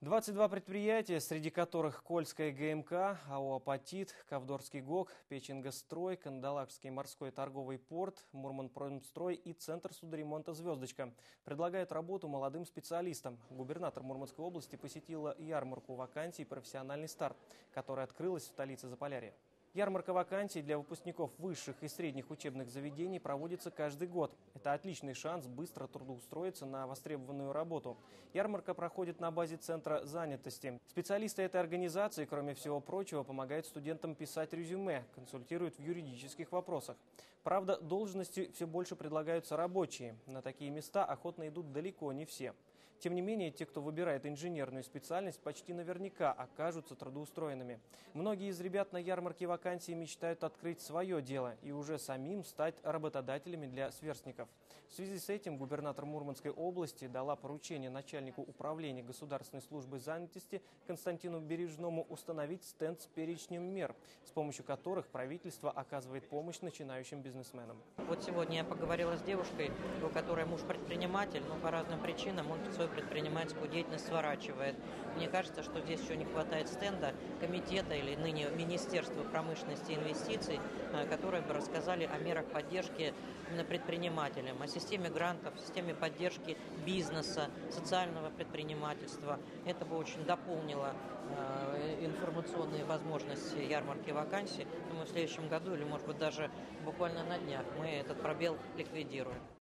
22 предприятия, среди которых Кольская ГМК, АО «Апатит», Ковдорский ГОК, Печенгострой, Кандалакский морской торговый порт, Мурманпромстрой и Центр судоремонта «Звездочка» предлагают работу молодым специалистам. Губернатор Мурманской области посетила ярмарку вакансий «Профессиональный старт», которая открылась в столице Заполярья. Ярмарка вакансий для выпускников высших и средних учебных заведений проводится каждый год. Это отличный шанс быстро трудоустроиться на востребованную работу. Ярмарка проходит на базе Центра занятости. Специалисты этой организации, кроме всего прочего, помогают студентам писать резюме, консультируют в юридических вопросах. Правда, должности все больше предлагаются рабочие. На такие места охотно идут далеко не все. Тем не менее, те, кто выбирает инженерную специальность, почти наверняка окажутся трудоустроенными. Многие из ребят на ярмарке вакансий мечтают открыть свое дело и уже самим стать работодателями для сверстников. В связи с этим губернатор Мурманской области дала поручение начальнику управления государственной службы занятости Константину Бережному установить стенд с перечнем мер, с помощью которых правительство оказывает помощь начинающим бизнесменам. Вот сегодня я поговорила с девушкой, у которой муж предприниматель, но по разным причинам он свою предпринимательскую деятельность сворачивает. Мне кажется, что здесь еще не хватает стенда комитета или ныне Министерства промышленности и инвестиций, э, которые бы рассказали о мерах поддержки именно предпринимателям, о системе грантов, системе поддержки бизнеса, социального предпринимательства. Это бы очень дополнило э, информационные возможности ярмарки вакансий. Думаю, в следующем году или, может быть, даже буквально на днях мы этот пробел ликвидируем.